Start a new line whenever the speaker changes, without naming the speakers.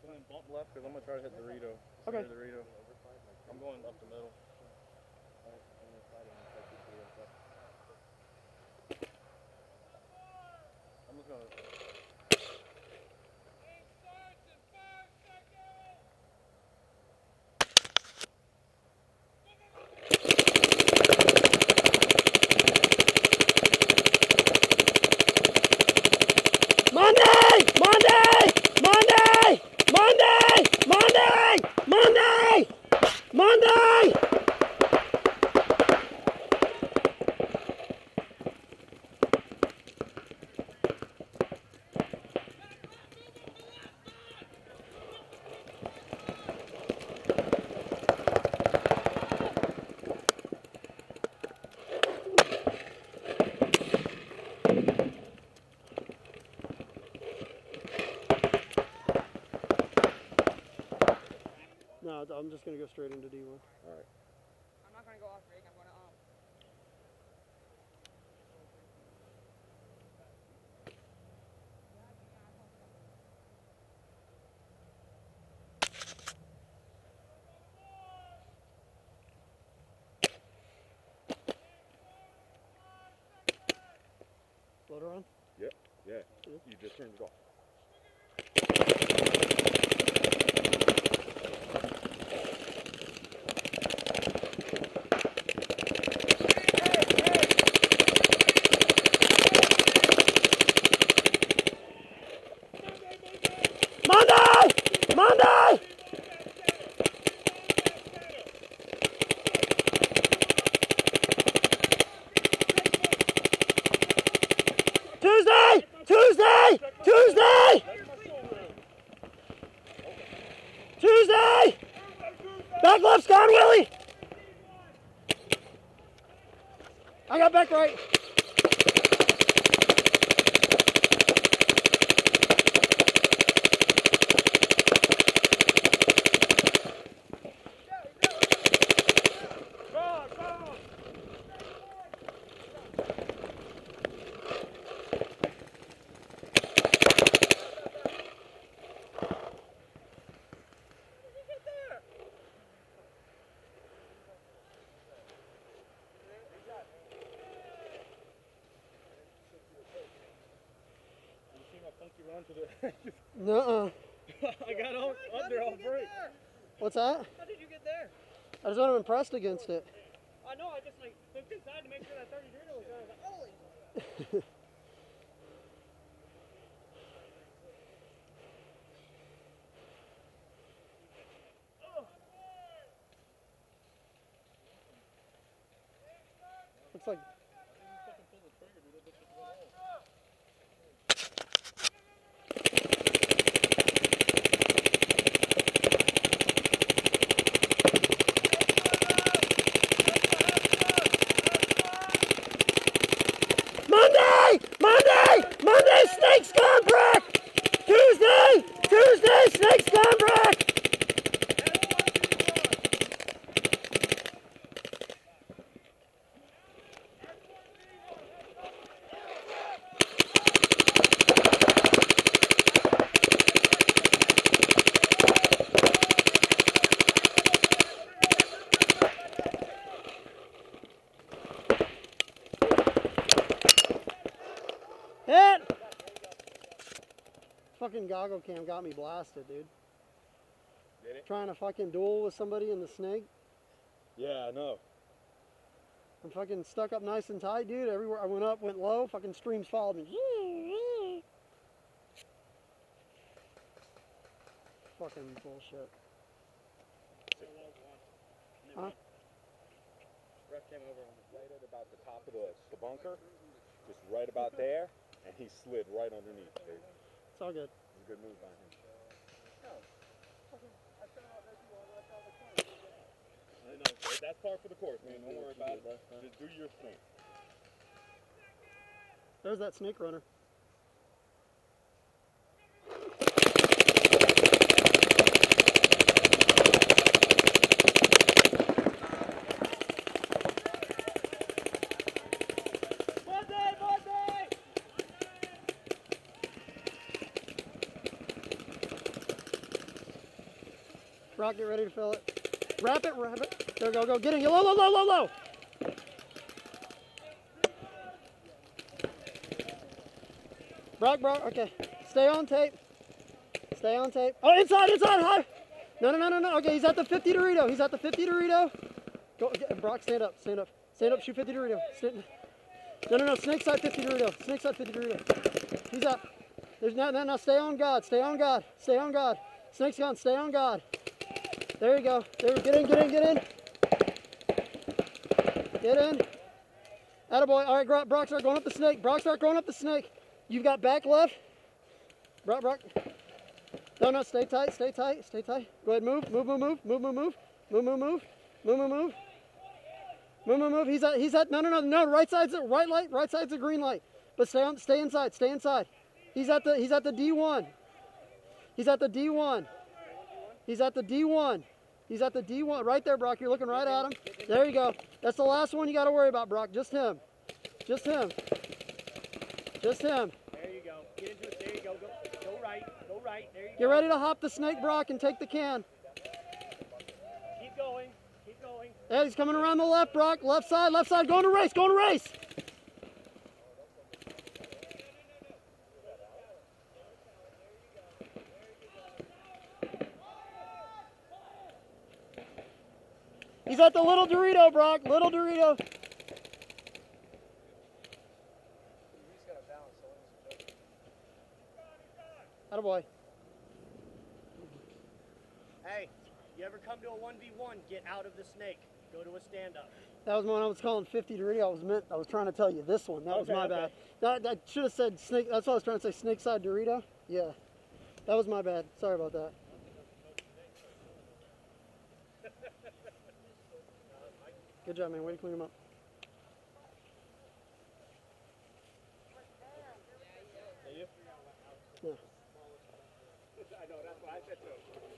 then bump left because I'm gonna try to hit Dorito.
Okay.
Dorito. I'm going up the middle. I'm just gonna.
Monday! Monday! Monday! Monday! Monday! Monday! Monday! No, I'm just gonna go straight into D1. All right.
I'm not gonna go off break. I'm gonna um.
Floater on? Yep.
Yeah, you just turned it off.
Monday! Monday! Tuesday! Tuesday! Tuesday! Tuesday! Back left's gone, Willie! I got back right.
Funky run to the.
Nuh-uh.
I got on, under all break.
What's that?
How did you get there?
I just want to impressed against it.
I know. I just like looked inside to make sure that 30 Dorito was there. I was like, holy.
Monday! Monday! Monday, Snakes gone back! Tuesday! Tuesday, Snakes gone back! Hit! Fucking goggle cam got me blasted, dude.
Did it?
Trying to fucking duel with somebody in the snake.
Yeah, I know.
I'm fucking stuck up nice and tight, dude. Everywhere I went up, went low. Fucking streams followed me. Fucking bullshit. Huh?
Ref came over and right at about the top of the, the bunker, just right about there, and he slid right underneath. It
It's all good.
was a good move by him.
I know, that's par for the course, man. Don't worry about it. Just do your thing.
There's that snake runner. Brock, get ready to fill it. Wrap it, wrap it. There, we go, go. Get in. Low, low, low, low, low. Brock, Brock, okay. Stay on tape. Stay on tape. Oh, inside, inside, high. No, no, no, no, no. Okay, he's at the 50 Dorito. He's at the 50 Dorito. Go, Brock, stand up, stand up. Stand up, shoot 50 Dorito. Stand, no, no, no, snake side 50 Dorito. Snake side 50 Dorito. He's up. There's no, no, no, stay on God. Stay on God. Stay on God. Snake's gone. Stay on God. There you go. There, get in, get in, get in. Get in. Attaboy. All right, Brock, start going up the snake. Brock, start going up the snake. You've got back left. Brock, Brock. No, no, stay tight, stay tight, stay tight. Go ahead, move, move, move, move, move, move, move, move, move, move, move, move, move. Move, move, move. He's at, he's at, no, no, no, no. Right side's the right light, right side's the green light. But stay on, stay inside, stay inside. He's at the, he's at the D1. He's at the D1. He's at the D1. He's at the D1. Right there, Brock. You're looking right at him. There you go. That's the last one you got to worry about, Brock. Just him. Just him. Just him.
There you go. Get into it. There you go. Go, go right. Go right. There you
Get
go.
ready to hop the snake, Brock, and take the can.
Keep going. Keep going.
Yeah, he's coming around the left, Brock. Left side, left side. Going to race, going to race. He's at the little Dorito, Brock. Little Dorito. Attaboy.
Hey, you ever come to a 1v1, get out of the snake. Go to a stand up.
That was one I was calling 50 Dorito. I was meant. I was trying to tell you this one. That was my
okay.
bad. That, that should have said snake. That's what I was trying to say. Snake side Dorito. Yeah, that was my bad. Sorry about that. Good job, man. Way to clean them up. Yeah. I know, that's what I said to him.